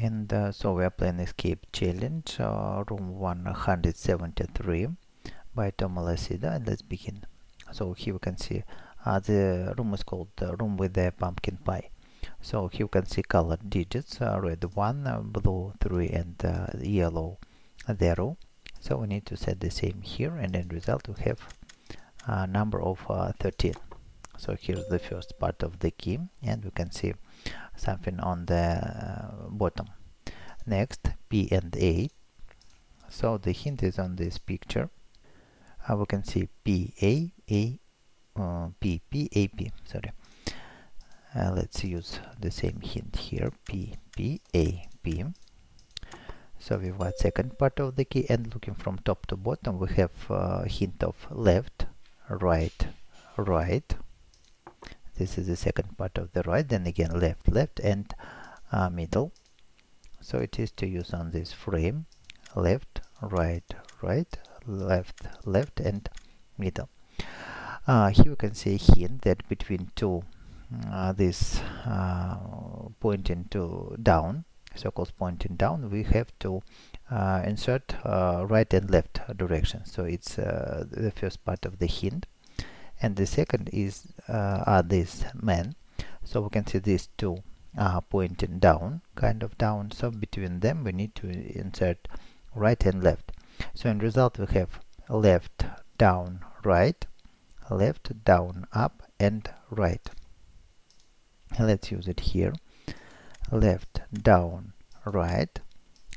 and uh, so we are playing escape challenge uh, room 173 by tomoLaSiDo and let's begin. So here we can see uh, the room is called the room with the pumpkin pie. So here you can see colored digits uh, red 1 uh, blue 3 and uh, yellow 0 so we need to set the same here and in result we have a number of uh, 13 so here's the first part of the key and we can see something on the uh, bottom. Next P and A. So the hint is on this picture. Uh, we can see P A A uh, P P A P sorry. Uh, let's use the same hint here P P A P. So we've got second part of the key and looking from top to bottom we have uh, hint of left right right this is the second part of the right then again left left and uh, middle. So it is to use on this frame left right right left left and middle. Uh, here you can see hint that between two uh, this uh, pointing to down circles pointing down we have to uh, insert uh, right and left direction. So it's uh, the first part of the hint and the second is uh, are these men? So we can see these two are pointing down kind of down. So between them we need to insert right and left. So in result we have left down right left down up and right. Let's use it here. Left down right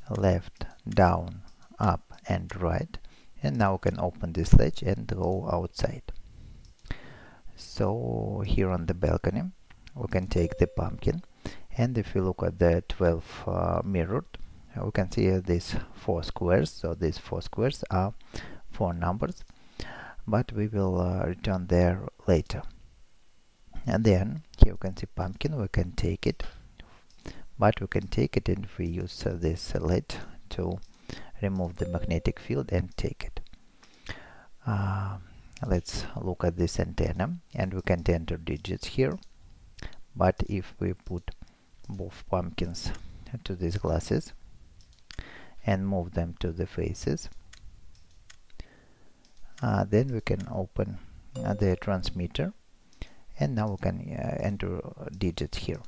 left down up and right. And now we can open this ledge and go outside so here on the balcony we can take the pumpkin. And if you look at the 12 uh, mirrored we can see these four squares. So these four squares are four numbers. But we will uh, return there later. And then here you can see pumpkin. We can take it. But we can take it and we use uh, this lid to remove the magnetic field and take it. Uh, let's look at this antenna and we can enter digits here. But if we put both pumpkins to these glasses and move them to the faces uh, then we can open uh, the transmitter and now we can uh, enter digits here.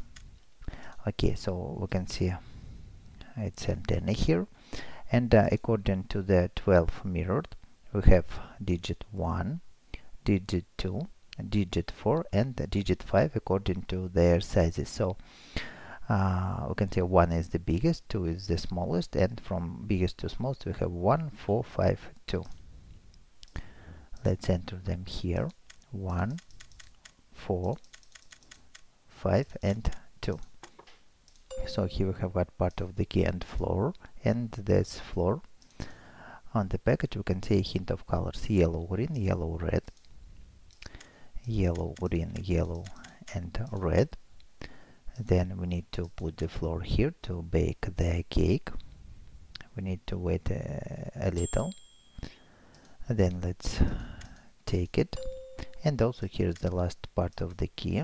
Okay so we can see it's antenna here. And uh, according to the 12 mirrored we have digit 1 digit 2 digit 4 and digit 5 according to their sizes. So uh, we can say 1 is the biggest 2 is the smallest and from biggest to smallest we have 1 4 5 2 let's enter them here. 1 4 5 and 2 so here we have got part of the key and flour and this flour on the package we can see a hint of colors yellow green yellow red. Yellow green yellow and red. Then we need to put the flour here to bake the cake. We need to wait a, a little. And then let's take it. And also here's the last part of the key.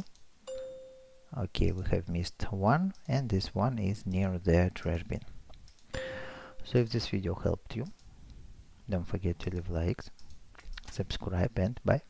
Okay we have missed one and this one is near the trash bin. So if this video helped you don't forget to leave likes subscribe and bye